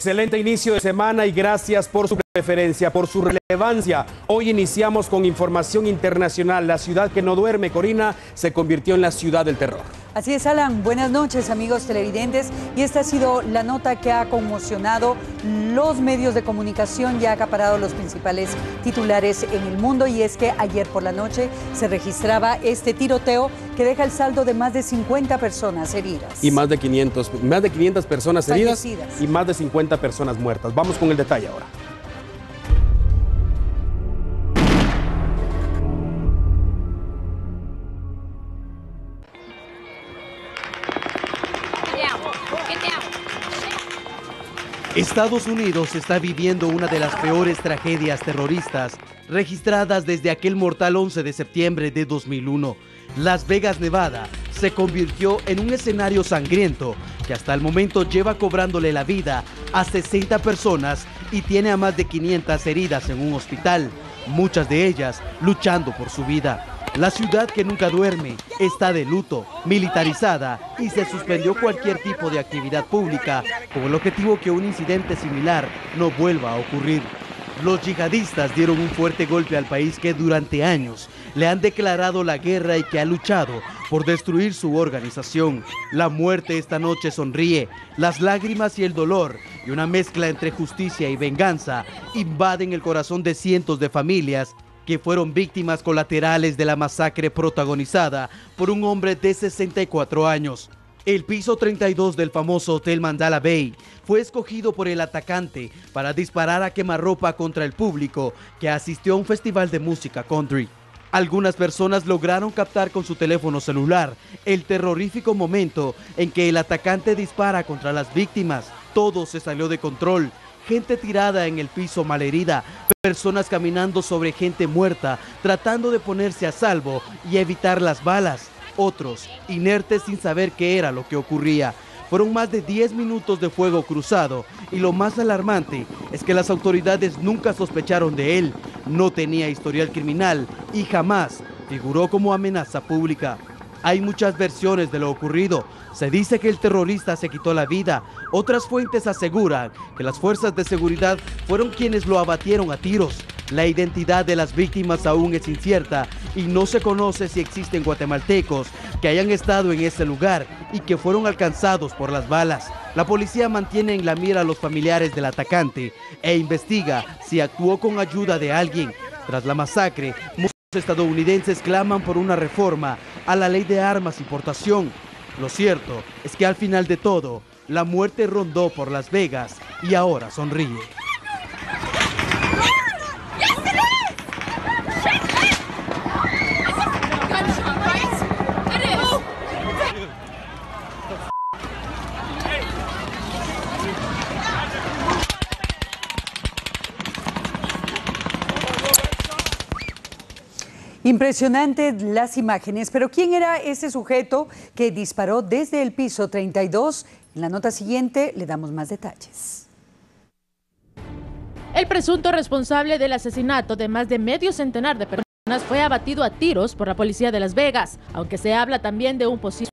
Excelente inicio de semana y gracias por su preferencia, por su relevancia. Hoy iniciamos con información internacional. La ciudad que no duerme, Corina, se convirtió en la ciudad del terror. Así es, Alan. Buenas noches, amigos televidentes. Y esta ha sido la nota que ha conmocionado los medios de comunicación y ha acaparado los principales titulares en el mundo. Y es que ayer por la noche se registraba este tiroteo que deja el saldo de más de 50 personas heridas. Y más de 500, más de 500 personas heridas y más de 50 personas muertas. Vamos con el detalle ahora. Estados Unidos está viviendo una de las peores tragedias terroristas registradas desde aquel mortal 11 de septiembre de 2001. Las Vegas, Nevada, se convirtió en un escenario sangriento que hasta el momento lleva cobrándole la vida a 60 personas y tiene a más de 500 heridas en un hospital, muchas de ellas luchando por su vida. La ciudad que nunca duerme está de luto, militarizada y se suspendió cualquier tipo de actividad pública con el objetivo que un incidente similar no vuelva a ocurrir. Los yihadistas dieron un fuerte golpe al país que durante años le han declarado la guerra y que ha luchado por destruir su organización. La muerte esta noche sonríe, las lágrimas y el dolor y una mezcla entre justicia y venganza invaden el corazón de cientos de familias fueron víctimas colaterales de la masacre protagonizada por un hombre de 64 años. El piso 32 del famoso Hotel Mandala Bay fue escogido por el atacante para disparar a quemarropa contra el público que asistió a un festival de música country. Algunas personas lograron captar con su teléfono celular el terrorífico momento en que el atacante dispara contra las víctimas. Todo se salió de control gente tirada en el piso malherida, personas caminando sobre gente muerta, tratando de ponerse a salvo y evitar las balas, otros inertes sin saber qué era lo que ocurría. Fueron más de 10 minutos de fuego cruzado y lo más alarmante es que las autoridades nunca sospecharon de él, no tenía historial criminal y jamás figuró como amenaza pública. Hay muchas versiones de lo ocurrido. Se dice que el terrorista se quitó la vida. Otras fuentes aseguran que las fuerzas de seguridad fueron quienes lo abatieron a tiros. La identidad de las víctimas aún es incierta y no se conoce si existen guatemaltecos que hayan estado en ese lugar y que fueron alcanzados por las balas. La policía mantiene en la mira a los familiares del atacante e investiga si actuó con ayuda de alguien. Tras la masacre, estadounidenses claman por una reforma a la ley de armas y portación. Lo cierto es que al final de todo, la muerte rondó por Las Vegas y ahora sonríe. Impresionante las imágenes, pero ¿quién era ese sujeto que disparó desde el piso 32? En la nota siguiente le damos más detalles. El presunto responsable del asesinato de más de medio centenar de personas fue abatido a tiros por la policía de Las Vegas, aunque se habla también de un posible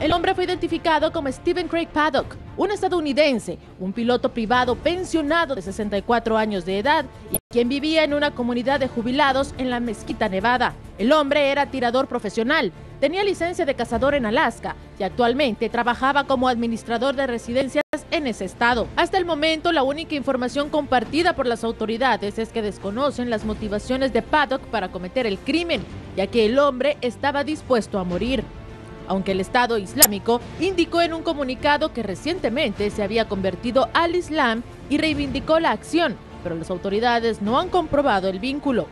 El hombre fue identificado como Stephen Craig Paddock, un estadounidense, un piloto privado pensionado de 64 años de edad y quien vivía en una comunidad de jubilados en la Mezquita Nevada. El hombre era tirador profesional, tenía licencia de cazador en Alaska y actualmente trabajaba como administrador de residencias en ese estado. Hasta el momento, la única información compartida por las autoridades es que desconocen las motivaciones de Paddock para cometer el crimen, ya que el hombre estaba dispuesto a morir aunque el Estado Islámico indicó en un comunicado que recientemente se había convertido al Islam y reivindicó la acción, pero las autoridades no han comprobado el vínculo.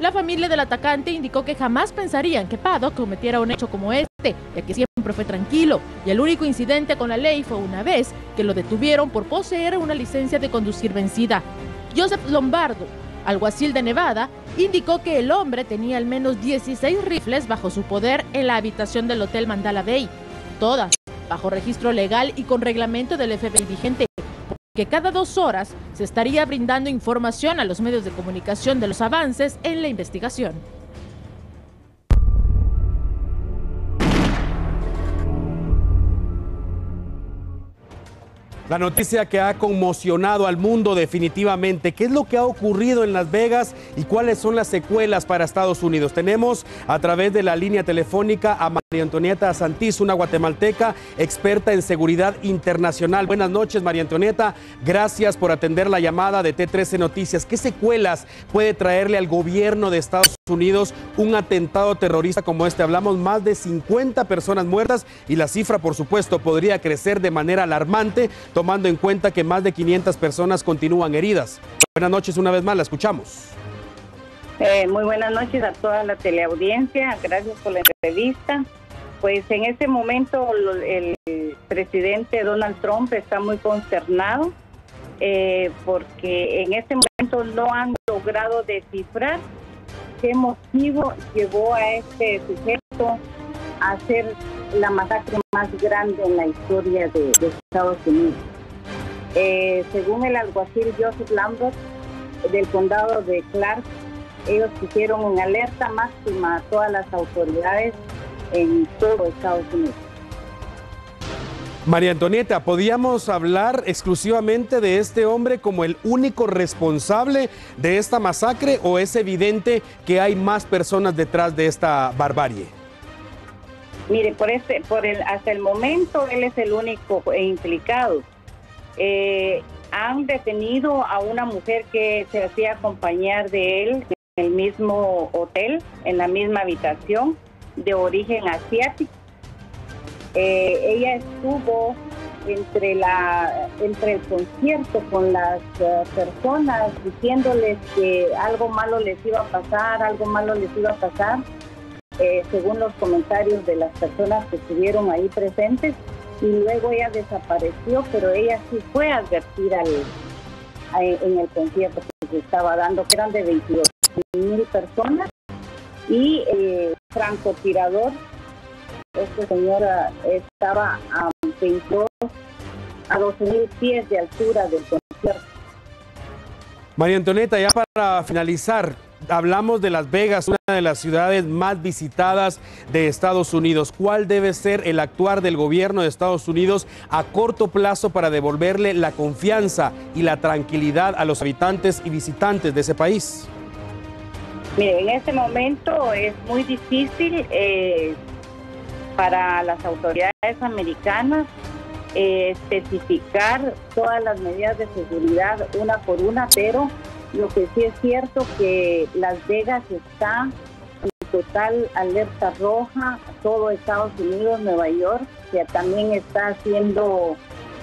La familia del atacante indicó que jamás pensarían que Paddock cometiera un hecho como este, ya que siempre fue tranquilo, y el único incidente con la ley fue una vez que lo detuvieron por poseer una licencia de conducir vencida. Joseph Lombardo, alguacil de Nevada, indicó que el hombre tenía al menos 16 rifles bajo su poder en la habitación del Hotel Mandala Bay, todas bajo registro legal y con reglamento del FBI vigente, que cada dos horas se estaría brindando información a los medios de comunicación de los avances en la investigación. La noticia que ha conmocionado al mundo definitivamente. ¿Qué es lo que ha ocurrido en Las Vegas y cuáles son las secuelas para Estados Unidos? Tenemos a través de la línea telefónica a María Antonieta Santís, una guatemalteca experta en seguridad internacional. Buenas noches, María Antonieta. Gracias por atender la llamada de T13 Noticias. ¿Qué secuelas puede traerle al gobierno de Estados Unidos un atentado terrorista como este? Hablamos más de 50 personas muertas y la cifra, por supuesto, podría crecer de manera alarmante tomando en cuenta que más de 500 personas continúan heridas. Buenas noches una vez más, la escuchamos. Eh, muy buenas noches a toda la teleaudiencia, gracias por la entrevista. Pues en este momento el presidente Donald Trump está muy consternado eh, porque en este momento no han logrado descifrar qué motivo llevó a este sujeto a hacer la masacre más grande en la historia de, Estados Unidos. Eh, según el alguacil Joseph Lambert del condado de Clark, ellos pusieron en alerta máxima a todas las autoridades en todo Estados Unidos. María Antonieta, ¿podíamos hablar exclusivamente de este hombre como el único responsable de esta masacre o es evidente que hay más personas detrás de esta barbarie? Mire, por este, por el, hasta el momento él es el único implicado. Eh, han detenido a una mujer que se hacía acompañar de él en el mismo hotel, en la misma habitación, de origen asiático. Eh, ella estuvo entre la entre el concierto con las eh, personas diciéndoles que algo malo les iba a pasar, algo malo les iba a pasar eh, según los comentarios de las personas que estuvieron ahí presentes, y luego ella desapareció, pero ella sí fue a advertir en el concierto que se estaba dando, que eran de 22 mil personas, y el francotirador, esta señora estaba a 22 a 12 mil pies de altura del concierto. María Antonieta, ya para finalizar, hablamos de Las Vegas, una de las ciudades más visitadas de Estados Unidos. ¿Cuál debe ser el actuar del gobierno de Estados Unidos a corto plazo para devolverle la confianza y la tranquilidad a los habitantes y visitantes de ese país? Mire, en este momento es muy difícil eh, para las autoridades americanas eh, especificar todas las medidas de seguridad una por una, pero lo que sí es cierto que Las Vegas está en total alerta roja, todo Estados Unidos, Nueva York, que también está siendo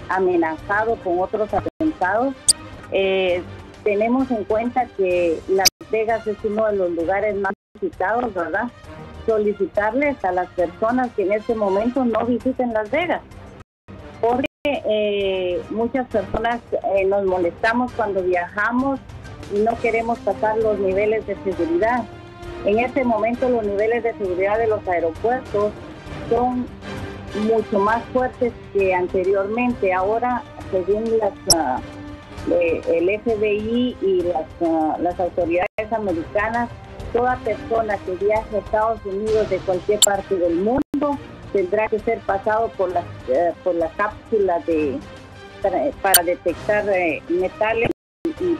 amenazado con otros atentados. Eh, tenemos en cuenta que Las Vegas es uno de los lugares más visitados, ¿verdad? Solicitarles a las personas que en este momento no visiten Las Vegas, porque eh, muchas personas eh, nos molestamos cuando viajamos y no queremos pasar los niveles de seguridad. En este momento los niveles de seguridad de los aeropuertos son mucho más fuertes que anteriormente. Ahora, según ah, el FBI y las, ah, las autoridades americanas, toda persona que viaje a Estados Unidos de cualquier parte del mundo tendrá que ser pasado por la, eh, por la cápsula de, para, detectar eh, metales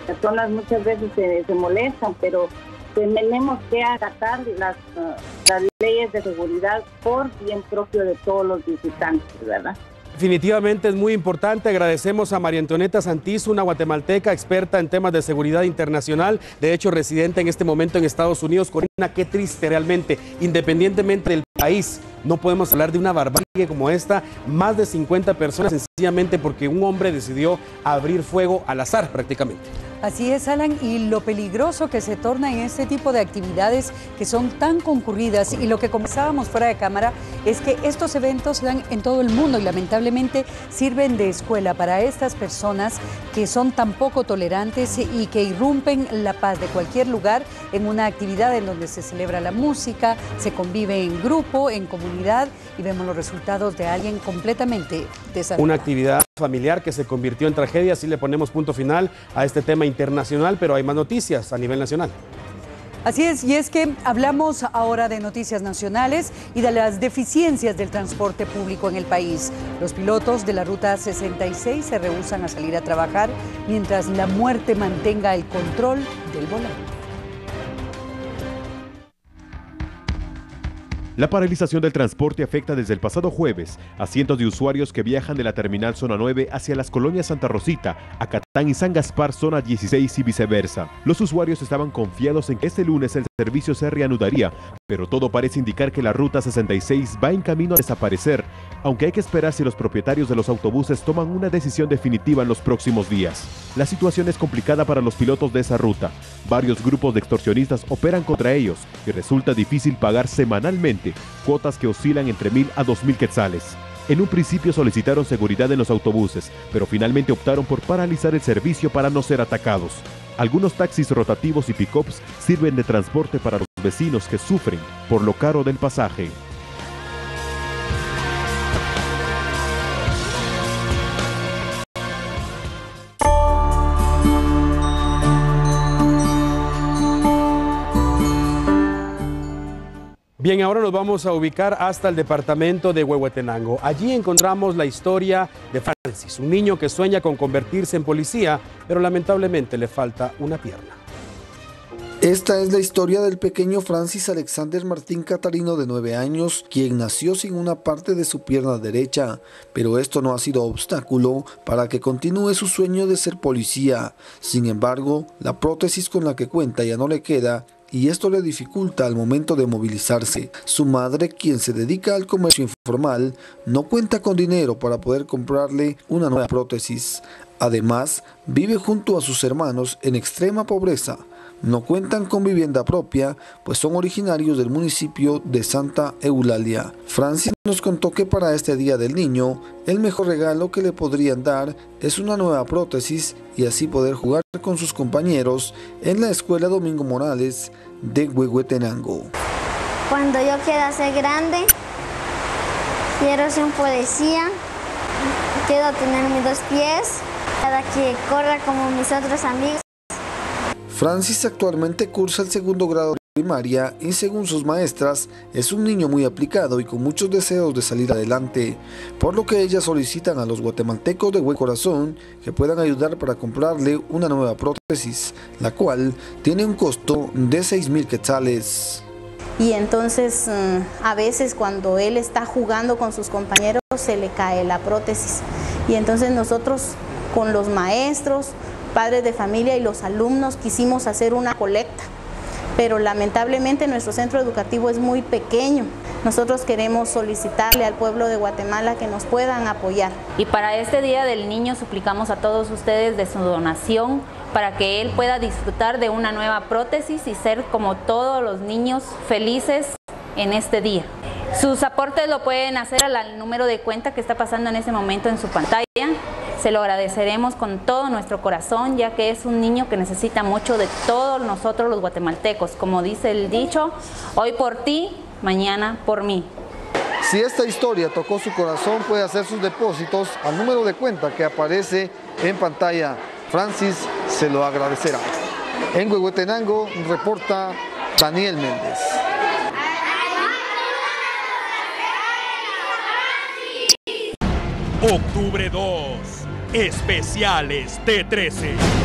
personas muchas veces se, molestan, pero tenemos que acatar las, uh, las leyes de seguridad por bien propio de todos los visitantes, ¿verdad? Definitivamente es muy importante. Agradecemos a María Antonieta Santiz, una guatemalteca experta en temas de seguridad internacional, de hecho residente en este momento en Estados Unidos. Corina, qué triste realmente, independientemente del país, no podemos hablar de una barbarie como esta. Más de 50 personas sencillamente porque un hombre decidió abrir fuego al azar prácticamente. Así es, Alan, y lo peligroso que se torna en este tipo de actividades que son tan concurridas y lo que comenzábamos fuera de cámara es que estos eventos se dan en todo el mundo y lamentablemente sirven de escuela para estas personas que son tan poco tolerantes y que irrumpen la paz de cualquier lugar en una actividad en donde se celebra la música, se convive en grupo, en comunidad y vemos los resultados de alguien completamente desarrollado. Una actividad familiar que se convirtió en tragedia, así le ponemos punto final a este tema internacional, pero hay más noticias a nivel nacional. Así es, y es que hablamos ahora de noticias nacionales y de las deficiencias del transporte público en el país. Los pilotos de la Ruta 66 se rehusan a salir a trabajar mientras la muerte mantenga el control del volante. La paralización del transporte afecta desde el pasado jueves a cientos de usuarios que viajan de la terminal zona 9 hacia las colonias Santa Rosita, Acatán y San Gaspar zona 16 y viceversa. Los usuarios estaban confiados en que este lunes el servicio se reanudaría, pero todo parece indicar que la ruta 66 va en camino a desaparecer, aunque hay que esperar si los propietarios de los autobuses toman una decisión definitiva en los próximos días. La situación es complicada para los pilotos de esa ruta. Varios grupos de extorsionistas operan contra ellos y resulta difícil pagar semanalmente cuotas que oscilan entre mil a dos mil quetzales. En un principio solicitaron seguridad en los autobuses, pero finalmente optaron por paralizar el servicio para no ser atacados. Algunos taxis rotativos y pickups sirven de transporte para los vecinos que sufren por lo caro del pasaje. Bien, ahora nos vamos a ubicar hasta el departamento de Huehuetenango. Allí encontramos la historia de Francis, un niño que sueña con convertirse en policía, pero lamentablemente le falta una pierna. Esta es la historia del pequeño Francis Alexander Martín Catarino de 9 años, quien nació sin una parte de su pierna derecha, pero esto no ha sido obstáculo para que continúe su sueño de ser policía. Sin embargo, la prótesis con la que cuenta ya no le queda y esto le dificulta al momento de movilizarse. Su madre, quien se dedica al comercio informal, no cuenta con dinero para poder comprarle una nueva prótesis. Además, vive junto a sus hermanos en extrema pobreza. No cuentan con vivienda propia, pues son originarios del municipio de Santa Eulalia. Francis nos contó que para este Día del Niño, el mejor regalo que le podrían dar es una nueva prótesis y así poder jugar con sus compañeros en la Escuela Domingo Morales de Huehuetenango. Cuando yo quiera ser grande, quiero ser un policía, quiero tener mis dos pies para que corra como mis otros amigos. Francis actualmente cursa el segundo grado de primaria y según sus maestras es un niño muy aplicado y con muchos deseos de salir adelante, por lo que ellas solicitan a los guatemaltecos de buen corazón que puedan ayudar para comprarle una nueva prótesis, la cual tiene un costo de 6 mil quetzales. Y entonces mm, a veces cuando él está jugando con sus compañeros se le cae la prótesis. Y entonces nosotros con los maestros, padres de familia y los alumnos quisimos hacer una colecta, pero lamentablemente nuestro centro educativo es muy pequeño. Nosotros queremos solicitarle al pueblo de Guatemala que nos puedan apoyar. Y para este Día del Niño suplicamos a todos ustedes de su donación para que él pueda disfrutar de una nueva prótesis y ser como todos los niños felices en este día. Sus aportes lo pueden hacer al número de cuenta que está pasando en ese momento en su pantalla. Se lo agradeceremos con todo nuestro corazón, ya que es un niño que necesita mucho de todos nosotros los guatemaltecos. Como dice el dicho, hoy por ti, mañana por mí. Si esta historia tocó su corazón, puede hacer sus depósitos al número de cuenta que aparece en pantalla. Francis se lo agradecerá. En Huehuetenango reporta Daniel Méndez. Octubre 2, especiales T13.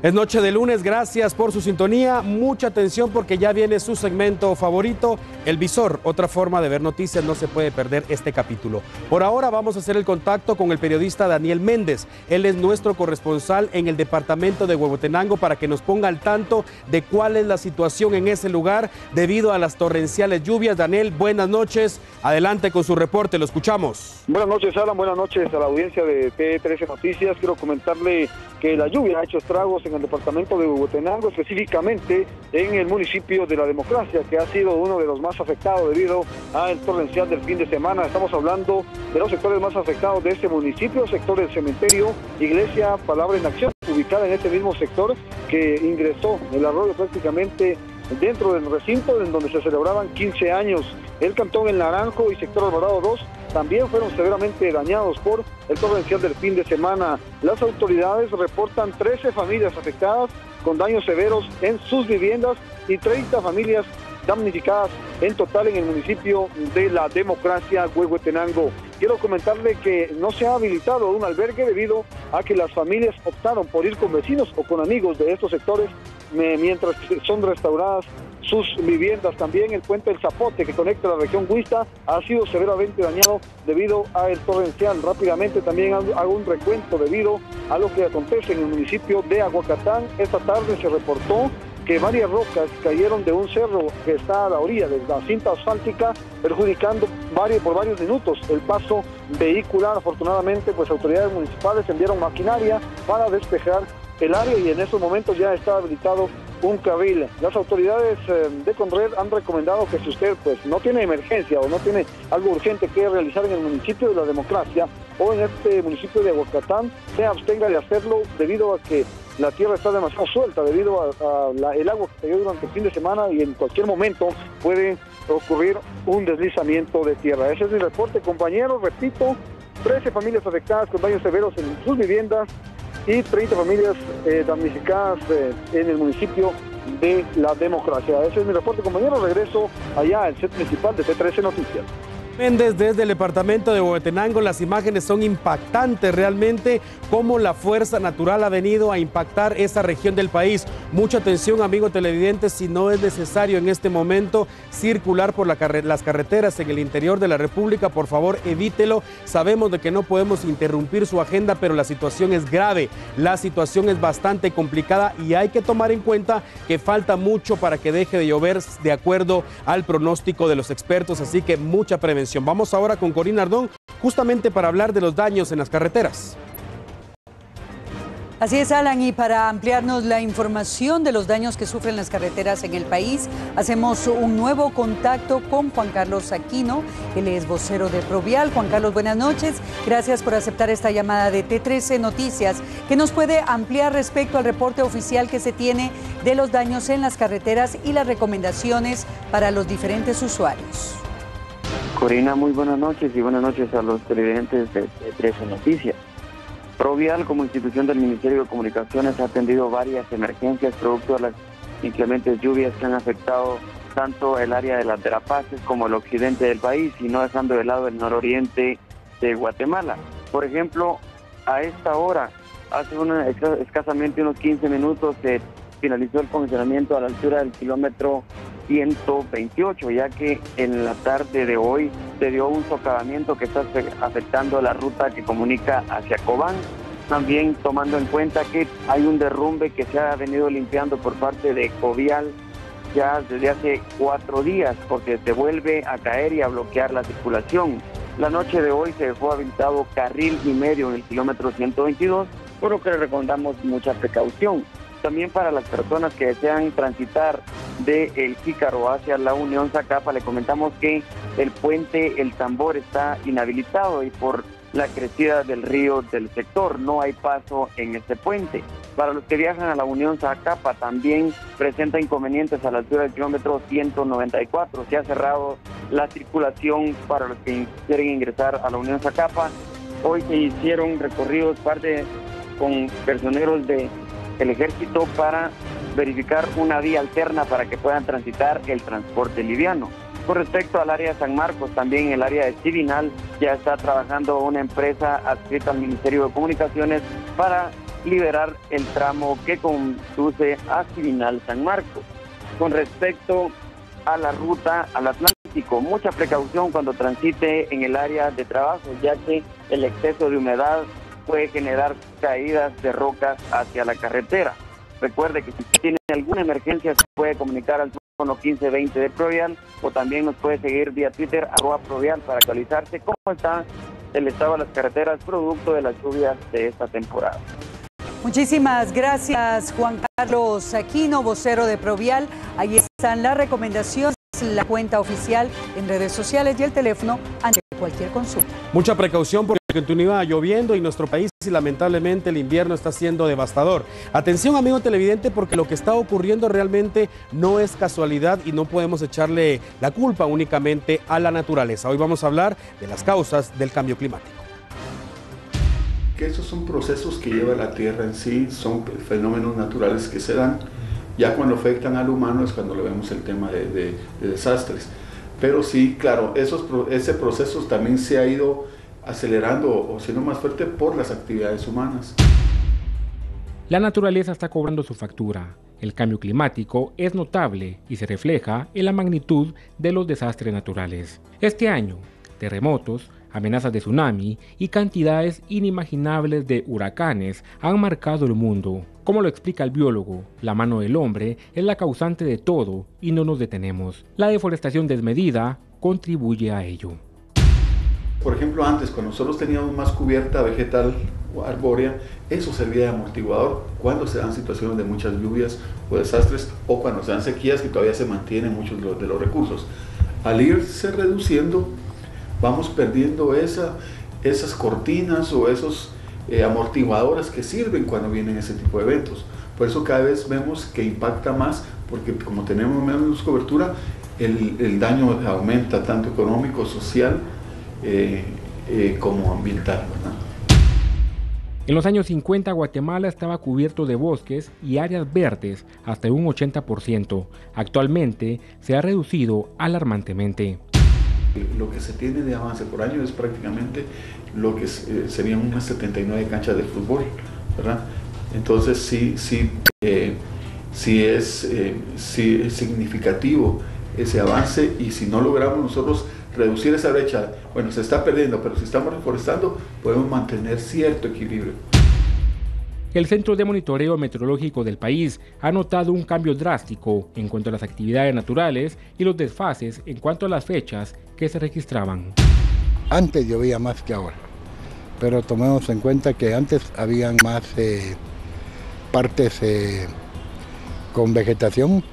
Es noche de lunes, gracias por su sintonía. Mucha atención porque ya viene su segmento favorito, El Visor. Otra forma de ver noticias, no se puede perder este capítulo. Por ahora vamos a hacer el contacto con el periodista Daniel Méndez. Él es nuestro corresponsal en el departamento de Huehuetenango para que nos ponga al tanto de cuál es la situación en ese lugar debido a las torrenciales lluvias. Daniel, buenas noches. Adelante con su reporte, lo escuchamos. Buenas noches, Alan. Buenas noches a la audiencia de T13 Noticias. Quiero comentarle que la lluvia ha hecho estragos en el departamento de Huehuetenango, específicamente en el municipio de La Democracia, que ha sido uno de los más afectados debido al torrencial del fin de semana. Estamos hablando de los sectores más afectados de este municipio, sector del cementerio, iglesia, palabra en acción, ubicada en este mismo sector que ingresó el arroyo prácticamente dentro del recinto en donde se celebraban 15 años. El cantón El Naranjo y sector Alvarado 2 también fueron severamente dañados por el torrencial del fin de semana. Las autoridades reportan 13 familias afectadas con daños severos en sus viviendas y 30 familias damnificadas en total en el municipio de la democracia Huehuetenango. Quiero comentarle que no se ha habilitado un albergue debido a que las familias optaron por ir con vecinos o con amigos de estos sectores mientras son restauradas sus viviendas. También el puente El Zapote que conecta la región Huista ha sido severamente dañado debido a el torrencial. Rápidamente también hago un recuento debido a lo que acontece en el municipio de Aguacatán. Esta tarde se reportó que varias rocas cayeron de un cerro que está a la orilla de la cinta asfáltica, perjudicando varios, por varios minutos el paso vehicular. Afortunadamente, pues autoridades municipales enviaron maquinaria para despejar el área y en estos momentos ya está habilitado un carril. Las autoridades eh, de Conred han recomendado que si usted pues no tiene emergencia o no tiene algo urgente que realizar en el municipio de la democracia o en este municipio de Aguacatán, se abstenga de hacerlo debido a que la tierra está demasiado suelta debido al agua que cayó durante el fin de semana y en cualquier momento puede ocurrir un deslizamiento de tierra. Ese es mi reporte, compañeros. Repito, 13 familias afectadas con daños severos en sus viviendas y 30 familias eh, damnificadas eh, en el municipio de la democracia. Ese es mi reporte, compañero. Regreso allá al set principal de T13 Noticias. Méndez desde el departamento de Huehuetenango. Las imágenes son impactantes realmente, cómo la fuerza natural ha venido a impactar esa región del país. Mucha atención, amigo televidentes, si no es necesario en este momento circular por las carreteras en el interior de la República, por favor evítelo. Sabemos de que no podemos interrumpir su agenda, pero la situación es grave, la situación es bastante complicada y hay que tomar en cuenta que falta mucho para que deje de llover de acuerdo al pronóstico de los expertos, así que mucha prevención. Vamos ahora con Corina Ardón, justamente para hablar de los daños en las carreteras. Así es, Alan, y para ampliarnos la información de los daños que sufren las carreteras en el país, hacemos un nuevo contacto con Juan Carlos Aquino, él es vocero de Provial. Juan Carlos, buenas noches. Gracias por aceptar esta llamada de T13 Noticias, que nos puede ampliar respecto al reporte oficial que se tiene de los daños en las carreteras y las recomendaciones para los diferentes usuarios. Corina, muy buenas noches y buenas noches a los televidentes de, 13 Noticias. Provial, como institución del Ministerio de Comunicaciones, ha atendido varias emergencias producto de las inclementes lluvias que han afectado tanto el área de las Verapaces como el occidente del país y no dejando de lado el nororiente de Guatemala. Por ejemplo, a esta hora, hace una, escasamente unos 15 minutos, se finalizó el funcionamiento a la altura del kilómetro 128, ya que en la tarde de hoy se dio un socavamiento que está afectando la ruta que comunica hacia Cobán. También tomando en cuenta que hay un derrumbe que se ha venido limpiando por parte de Covial ya desde hace cuatro días, porque se vuelve a caer y a bloquear la circulación. La noche de hoy se dejó habilitado carril y medio en el kilómetro 122, por lo que le recomendamos mucha precaución. También para las personas que desean transitar de El Jícaro hacia la Unión Zacapa, le comentamos que el puente El Tambor está inhabilitado y por la crecida del río del sector no hay paso en este puente. Para los que viajan a la Unión Zacapa también presenta inconvenientes a la altura del kilómetro 194. Se ha cerrado la circulación para los que quieren ingresar a la Unión Zacapa. Hoy se hicieron recorridos parte con personeros de el ejército para verificar una vía alterna para que puedan transitar el transporte liviano. Con respecto al área de San Marcos, también el área de Civinal ya está trabajando una empresa adscrita al Ministerio de Comunicaciones para liberar el tramo que conduce a Civinal San Marcos. Con respecto a la ruta al Atlántico, mucha precaución cuando transite en el área de trabajo, ya que el exceso de humedad puede generar caídas de rocas hacia la carretera. Recuerde que si tiene alguna emergencia se puede comunicar al teléfono 1520 de Provial o también nos puede seguir vía Twitter arroba Provial para actualizarse cómo está el estado de las carreteras producto de las lluvias de esta temporada. Muchísimas gracias Juan Carlos Aquino, vocero de Provial. Ahí están las recomendaciones, la cuenta oficial en redes sociales y el teléfono ante cualquier consulta. Mucha precaución porque continúa lloviendo y nuestro país y lamentablemente el invierno está siendo devastador. Atención amigo televidente porque lo que está ocurriendo realmente no es casualidad y no podemos echarle la culpa únicamente a la naturaleza. Hoy vamos a hablar de las causas del cambio climático. Que esos son procesos que lleva la Tierra en sí, son fenómenos naturales que se dan. Ya cuando afectan al humano es cuando le vemos el tema de, de desastres. Pero sí, claro, esos, ese proceso también se ha ido acelerando o siendo más fuerte por las actividades humanas. La naturaleza está cobrando su factura. El cambio climático es notable y se refleja en la magnitud de los desastres naturales. Este año, terremotos, amenazas de tsunami y cantidades inimaginables de huracanes han marcado el mundo. Como lo explica el biólogo, la mano del hombre es la causante de todo y no nos detenemos. La deforestación desmedida contribuye a ello. Por ejemplo, antes, cuando nosotros teníamos más cubierta vegetal o arbórea, eso servía de amortiguador cuando se dan situaciones de muchas lluvias o desastres o cuando se dan sequías que todavía se mantienen muchos de los recursos. Al irse reduciendo, vamos perdiendo esa, esas cortinas o esos eh, amortiguadores que sirven cuando vienen ese tipo de eventos. Por eso cada vez vemos que impacta más, porque como tenemos menos cobertura, el, el daño aumenta tanto económico, social, eh, eh, como ambiental. En los años 50 Guatemala estaba cubierto de bosques y áreas verdes hasta un 80%. Actualmente se ha reducido alarmantemente. Lo que se tiene de avance por año es prácticamente lo que eh, serían unas 79 canchas de fútbol, ¿verdad? Entonces sí, sí, sí, es, sí es significativo ese avance y si no logramos nosotros reducir esa brecha, bueno, se está perdiendo, pero si estamos reforestando, podemos mantener cierto equilibrio. El Centro de Monitoreo Meteorológico del país ha notado un cambio drástico en cuanto a las actividades naturales y los desfases en cuanto a las fechas que se registraban. Antes llovía más que ahora, pero tomemos en cuenta que antes habían más eh, partes eh, con vegetación.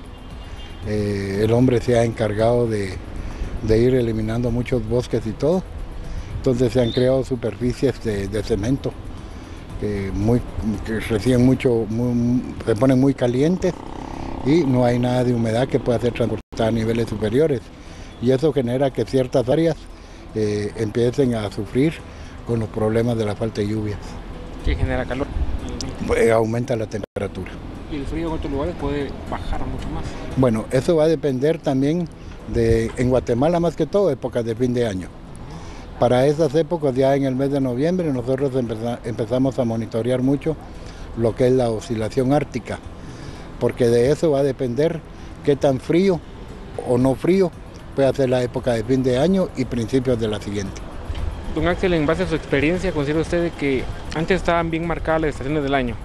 Eh, el hombre se ha encargado de de ir eliminando muchos bosques y todo. Entonces se han creado superficies de, cemento que, muy, reciben mucho, se ponen muy calientes y no hay nada de humedad que pueda ser transportada a niveles superiores. Y eso genera que ciertas áreas eh, empiecen a sufrir con los problemas de la falta de lluvias. ¿Qué genera calor? Pues, aumenta la temperatura. ¿Y el frío en otros lugares puede bajar mucho más? Bueno, eso va a depender también en Guatemala más que todo, épocas de fin de año. Para esas épocas, ya en el mes de noviembre, nosotros empezamos a monitorear mucho lo que es la oscilación ártica, porque de eso va a depender qué tan frío o no frío puede ser la época de fin de año y principios de la siguiente. Don Axel, en base a su experiencia, ¿considera usted que antes estaban bien marcadas las estaciones del año?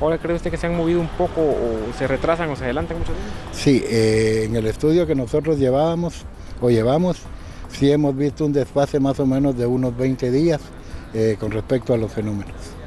¿Ahora cree usted que se han movido un poco o se retrasan o se adelantan mucho Sí, eh, en el estudio que nosotros llevábamos o llevamos, sí hemos visto un desfase más o menos de unos 20 días eh, con respecto a los fenómenos.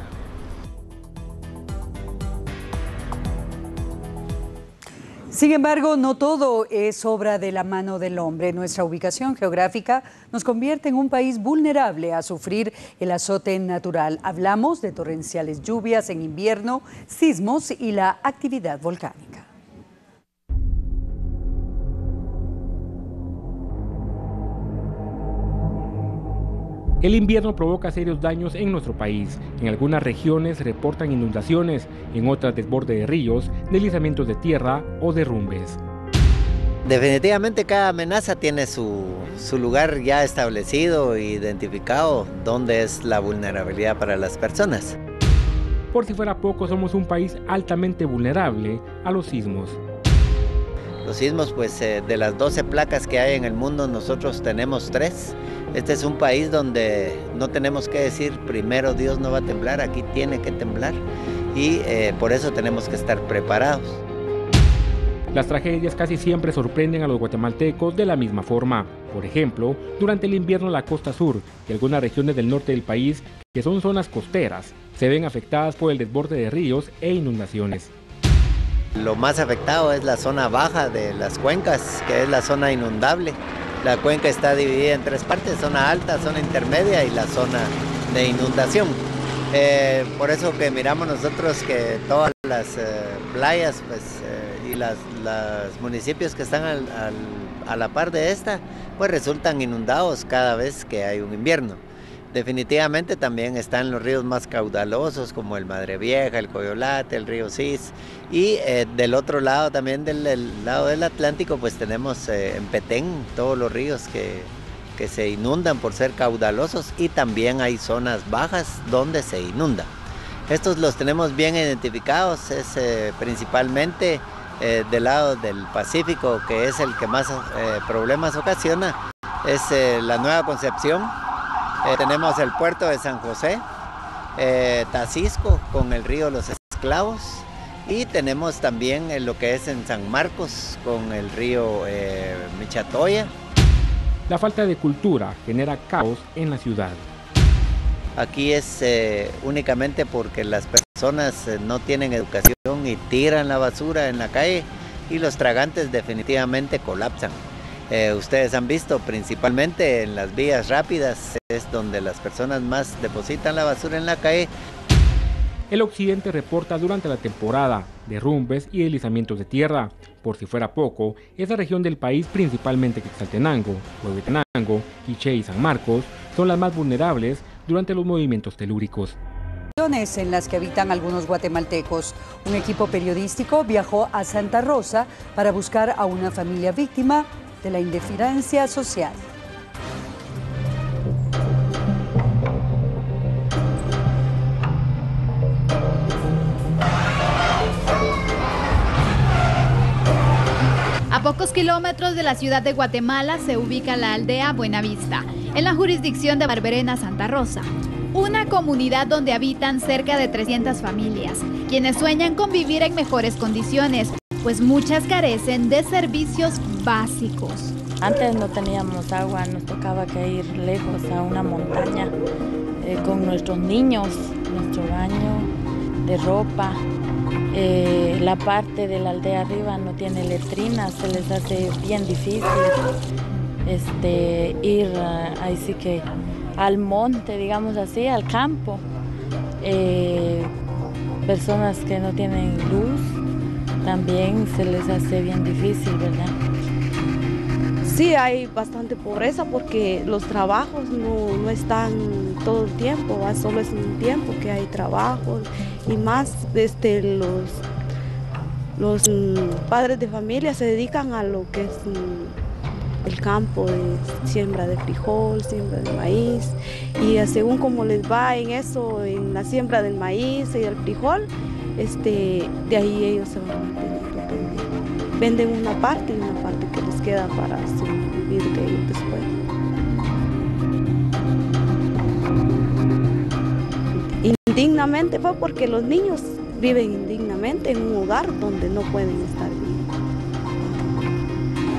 Sin embargo, no todo es obra de la mano del hombre. Nuestra ubicación geográfica nos convierte en un país vulnerable a sufrir el azote natural. Hablamos de torrenciales lluvias en invierno, sismos y la actividad volcánica. El invierno provoca serios daños en nuestro país. En algunas regiones reportan inundaciones, en otras desborde de ríos, deslizamientos de tierra o derrumbes. Definitivamente cada amenaza tiene su, lugar ya establecido e identificado donde es la vulnerabilidad para las personas. Por si fuera poco, somos un país altamente vulnerable a los sismos. Los sismos, pues eh, de las 12 placas que hay en el mundo, nosotros tenemos tres. Este es un país donde no tenemos que decir primero Dios no va a temblar, aquí tiene que temblar y eh, por eso tenemos que estar preparados. Las tragedias casi siempre sorprenden a los guatemaltecos de la misma forma. Por ejemplo, durante el invierno la costa sur y algunas regiones del norte del país, que son zonas costeras, se ven afectadas por el desborde de ríos e inundaciones. Lo más afectado es la zona baja de las cuencas, que es la zona inundable. La cuenca está dividida en tres partes, zona alta, zona intermedia y la zona de inundación. Eh, por eso que miramos nosotros que todas las eh, playas pues, eh, y las, los municipios que están a la par de esta, pues resultan inundados cada vez que hay un invierno. Definitivamente también están los ríos más caudalosos como el Madre Vieja, el Coyolate, el río Cis y eh, del otro lado también del, lado del Atlántico pues tenemos eh, en Petén todos los ríos que, que se inundan por ser caudalosos y también hay zonas bajas donde se inunda. Estos los tenemos bien identificados, es eh, principalmente del lado del Pacífico, que es el que más problemas ocasiona, es la Nueva Concepción. Tenemos el puerto de San José, Tacisco con el río Los Esclavos y tenemos también lo que es en San Marcos con el río Michatoya. La falta de cultura genera caos en la ciudad. Aquí es eh, únicamente porque las personas eh, no tienen educación y tiran la basura en la calle y los tragantes definitivamente colapsan. Eh, ustedes han visto principalmente en las vías rápidas es donde las personas más depositan la basura en la calle. El occidente reporta durante la temporada derrumbes y deslizamientos de tierra. Por si fuera poco, esa región del país, principalmente Quetzaltenango, Huehuetenango, Quiché y San Marcos, son las más vulnerables durante los movimientos telúricos. En las que habitan algunos guatemaltecos. Un equipo periodístico viajó a Santa Rosa para buscar a una familia víctima de la indiferencia social. A pocos kilómetros de la ciudad de Guatemala se ubica la aldea Buenavista, en la jurisdicción de Barberena, Santa Rosa. Una comunidad donde habitan cerca de 300 familias, quienes sueñan con vivir en mejores condiciones, pues muchas carecen de servicios básicos. Antes no teníamos agua, nos tocaba que ir lejos a una montaña eh, con nuestros niños, nuestro baño de ropa, eh, la parte de la aldea arriba no tiene letrinas, se les hace bien difícil este, ir ahí sí que al monte, digamos así, al campo. Eh, personas que no tienen luz también se les hace bien difícil, ¿verdad? Sí, hay bastante pobreza porque los trabajos no, no están todo el tiempo, solo es un tiempo que hay trabajo y más este, los, los padres de familia se dedican a lo que es el campo de siembra de frijol, siembra de maíz y según como les va en eso, en la siembra del maíz y del frijol, este, de ahí ellos se van a mantener. Venden una parte y una parte que les queda para sobrevivir de ellos después. Indignamente fue porque los niños viven indignamente en un hogar donde no pueden estar bien.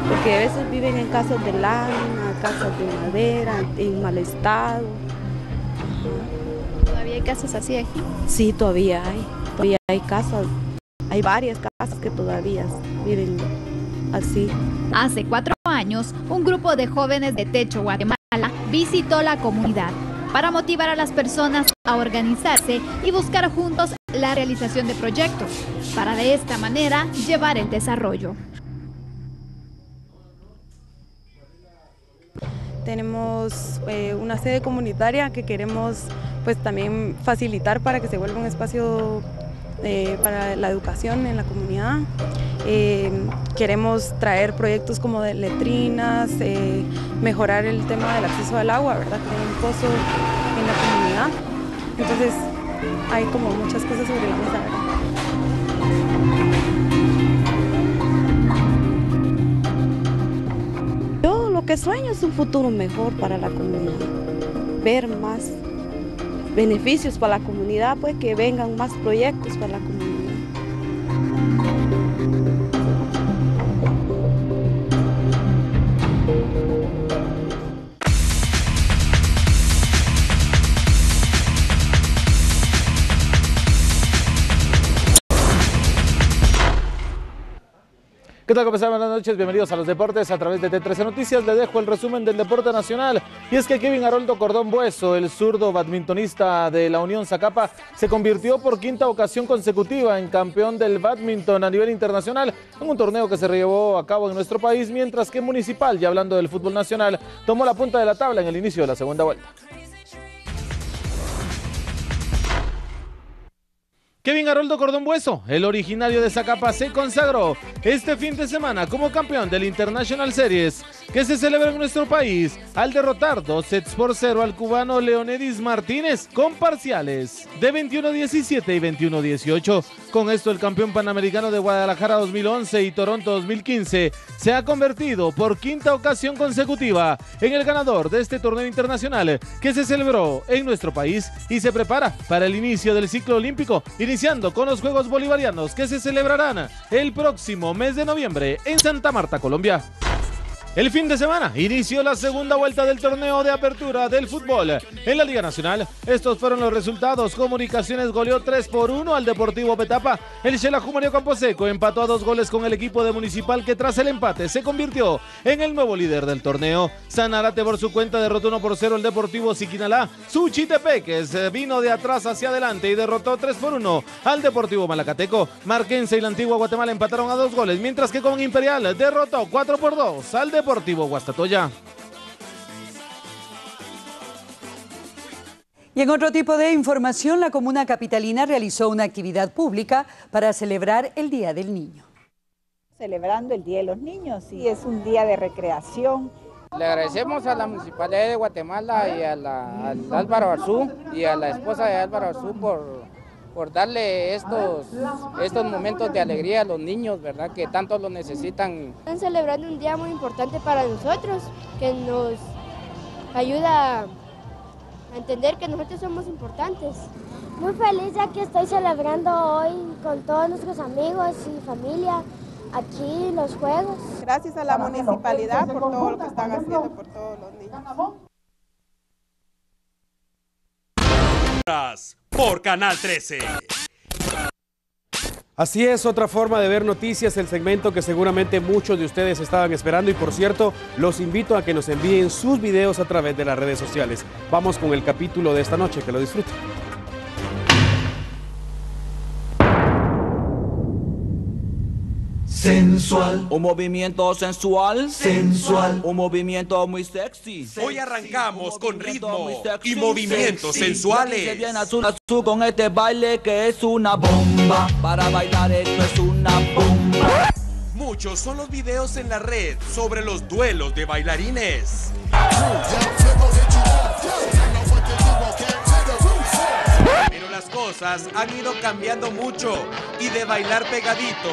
Porque a veces viven en casas de lámina, casas de madera, en mal estado. ¿Todavía hay casas así aquí? Sí, todavía hay. Todavía hay casas, hay varias casas que todavía viven así. Hace cuatro años, un grupo de jóvenes de Techo Guatemala visitó la comunidad para motivar a las personas a organizarse y buscar juntos la realización de proyectos, para de esta manera llevar el desarrollo. Tenemos eh, una sede comunitaria que queremos pues también facilitar para que se vuelva un espacio eh, para la educación en la comunidad. Eh, queremos traer proyectos como de letrinas, eh, mejorar el tema del acceso al agua, ¿verdad? Que un pozo en la comunidad. Entonces hay como muchas cosas sobre la mesa, ¿verdad? Yo lo que sueño es un futuro mejor para la comunidad, ver más beneficios para la comunidad, pues que vengan más proyectos para la comunidad. ¿Qué. ¿Cómo están? Buenas noches, bienvenidos a los deportes a través de T13 Noticias. Le dejo el resumen del deporte nacional. Y es que Kevin Haroldo Cordón Bueso, el zurdo badmintonista de la Unión Zacapa, se convirtió por quinta ocasión consecutiva en campeón del badminton a nivel internacional en un torneo que se llevó a cabo en nuestro país, mientras que Municipal, ya hablando del fútbol nacional, tomó la punta de la tabla en el inicio de la segunda vuelta. Kevin Haroldo Cordón Bueso, el originario de Zacapa, se consagró este fin de semana como campeón del International Series que se celebra en nuestro país al derrotar dos sets por cero al cubano Leonedis Martínez con parciales de 21-17 y 21-18. Con esto el campeón panamericano de Guadalajara 2011 y Toronto 2015 se ha convertido por quinta ocasión consecutiva en el ganador de este torneo internacional que se celebró en nuestro país y se prepara para el inicio del ciclo olímpico, iniciando con los Juegos Bolivarianos que se celebrarán el próximo mes de noviembre en Santa Marta, Colombia. El fin de semana inició la segunda vuelta del torneo de apertura del fútbol en la Liga Nacional. Estos fueron los resultados. Comunicaciones goleó 3 por 1 al Deportivo Petapa. El Xelajú Mario Camposeco empató a dos goles con el equipo de Municipal que tras el empate se convirtió en el nuevo líder del torneo. Sanarate por su cuenta derrotó 1 por 0 el Deportivo Siquinalá. Suchitepeques vino de atrás hacia adelante y derrotó 3 por 1 al Deportivo Malacateco. Marquense y la antigua Guatemala empataron a dos goles, mientras que con Imperial derrotó 4 por 2 al Deportivo Deportivo Guastatoya. Y en otro tipo de información, la comuna capitalina realizó una actividad pública para celebrar el Día del Niño. Celebrando el Día de los Niños y es un día de recreación. Le agradecemos a la Municipalidad de Guatemala y a, la, Álvaro Arzú y a la esposa de Álvaro Arzú por por darle estos, estos momentos de alegría a los niños, ¿verdad? Que tanto lo necesitan. Están celebrando un día muy importante para nosotros, que nos ayuda a entender que nosotros somos importantes. Muy feliz ya que estoy celebrando hoy con todos nuestros amigos y familia aquí los juegos. Gracias a la municipalidad por todo lo que están haciendo por todos los niños. Por Canal 13. Así es, otra forma de ver noticias, el segmento que seguramente muchos de ustedes estaban esperando y por cierto, los invito a que nos envíen sus videos a través de las redes sociales. Vamos con el capítulo de esta noche, que lo disfruten. Sensual. Un movimiento sensual. Sensual. Un movimiento muy sexy. Hoy arrancamos con ritmo y movimientos sensuales. viene azul, azul con este baile que es una bomba. Para bailar esto es una bomba. Muchos son los videos en la red sobre los duelos de bailarines. Pero las cosas han ido cambiando mucho y de bailar pegadito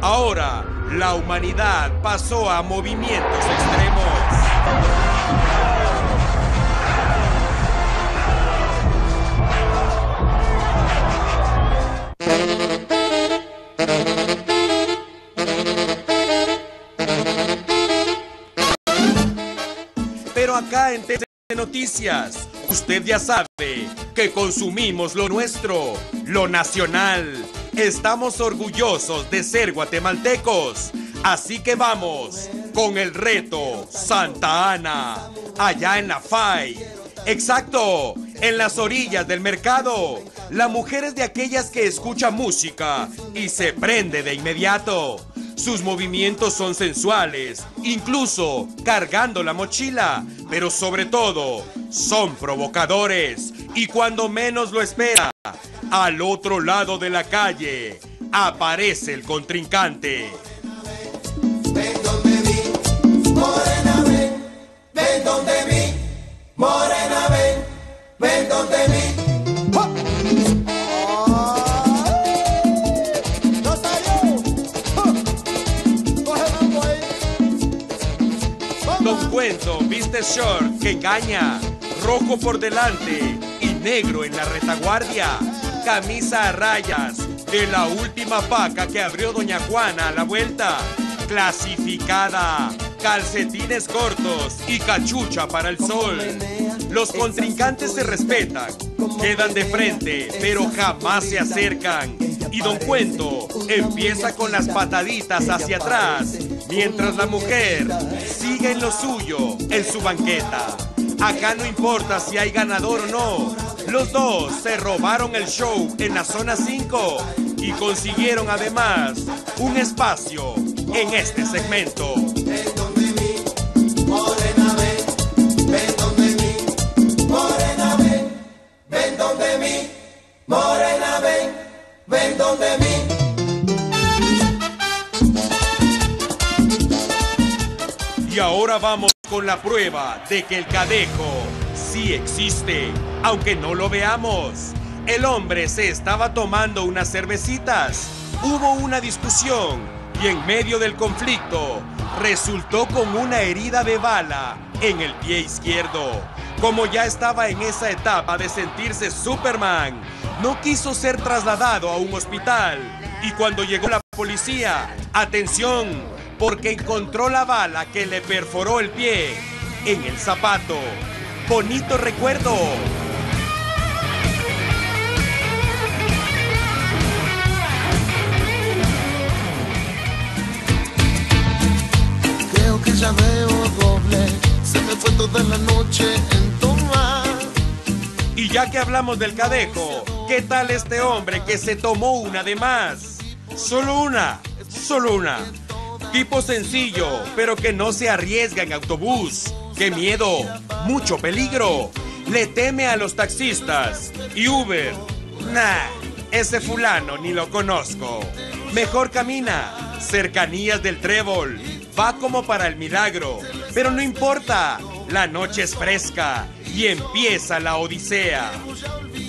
Ahora, la humanidad pasó a movimientos extremos. Pero acá en TC Noticias, usted ya sabe que consumimos lo nuestro, lo nacional. Estamos orgullosos de ser guatemaltecos. Así que vamos con el reto Santa Ana, allá en la FAI. Exacto, en las orillas del mercado. La mujer es de aquellas que escucha música y se prende de inmediato. Sus movimientos son sensuales, incluso cargando la mochila, pero sobre todo son provocadores y cuando menos lo espera, al otro lado de la calle, aparece el contrincante. Morena ven, donde morena Don Cuento viste short que engaña, rojo por delante y negro en la retaguardia, camisa a rayas de la última paca que abrió Doña Juana a la vuelta, clasificada, calcetines cortos y cachucha para el sol. Los contrincantes se respetan, quedan de frente, pero jamás se acercan. Y Don Cuento empieza con las pataditas hacia atrás, mientras la mujer sigue en lo suyo, en su banqueta. Acá no importa si hay ganador o no. Los dos se robaron el show en la zona 5 y consiguieron además un espacio en este segmento. Vamos con la prueba de que el cadejo sí existe, aunque no lo veamos. El hombre se estaba tomando unas cervecitas. Hubo una discusión y en medio del conflicto resultó con una herida de bala en el pie izquierdo. Como ya estaba en esa etapa de sentirse Superman, no quiso ser trasladado a un hospital. Y cuando llegó la policía, atención, porque encontró la bala que le perforó el pie en el zapato. Bonito recuerdo. Creo que ya veo doble. Se me fue toda la noche en tomar. Y ya que hablamos del cadejo, ¿qué tal este hombre que se tomó una de más? Solo una, solo una. Tipo sencillo, pero que no se arriesga en autobús. ¡Qué miedo! ¡Mucho peligro! Le teme a los taxistas. Y Uber. Nah, ese fulano ni lo conozco. Mejor camina. Cercanías del trébol. Va como para el milagro. Pero no importa. La noche es fresca y empieza la odisea.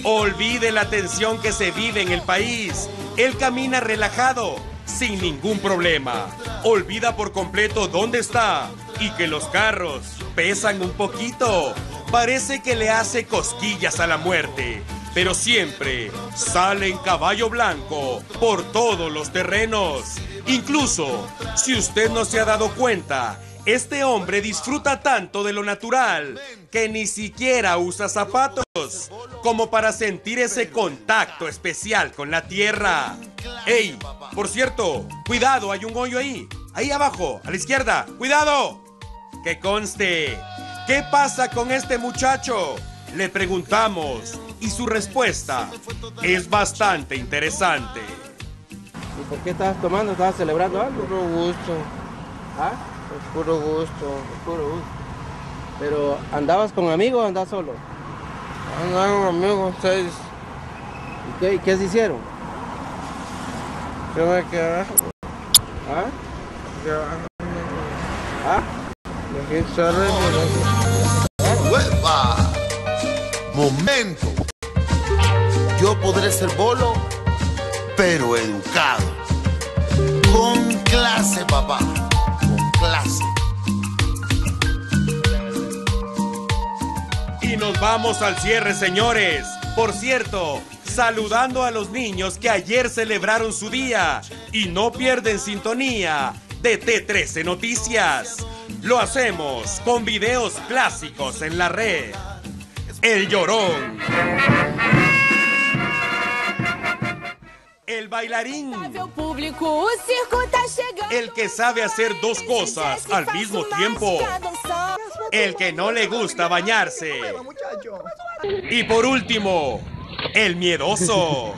Olvide la tensión que se vive en el país. Él camina relajado, sin ningún problema. Olvida por completo dónde está y que los carros pesan un poquito. Parece que le hace cosquillas a la muerte, pero siempre sale en caballo blanco por todos los terrenos. Incluso, si usted no se ha dado cuenta, este hombre disfruta tanto de lo natural que ni siquiera usa zapatos como para sentir ese contacto especial con la tierra. ¡Ey! Por cierto, cuidado, hay un hoyo ahí. Ahí abajo, a la izquierda. ¡Cuidado! Que conste. ¿Qué pasa con este muchacho? Le preguntamos y su respuesta es bastante interesante. ¿Y por qué estabas tomando? ¿Estabas celebrando algo? Puro gusto. ¿Ah? Es puro gusto. Es puro gusto. Pero, ¿andabas con amigos o andabas solo? Andaba con amigos, seis. ¿Y qué, qué se hicieron? Yo me quedé abajo. ¿Ah? Quedé abajo. ¿Ah? Cerrar y ¡Hueva! Momento. Yo podré ser bolo, pero educado. Con clase, papá. Y nos vamos al cierre, señores. Por cierto, saludando a los niños que ayer celebraron su día y no pierden sintonía de T13 Noticias. Lo hacemos con videos clásicos en la red. El llorón. El bailarín. El que sabe hacer dos cosas al mismo tiempo. El que no le gusta bañarse. Y por último, el miedoso.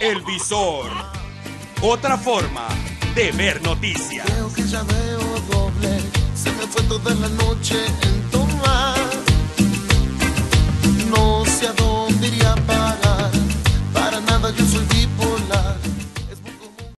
El visor. Otra forma de ver noticias. Creo que ya veo doble. Se me fue toda la noche en a dónde iría a parar. Para nada yo soy bipolar.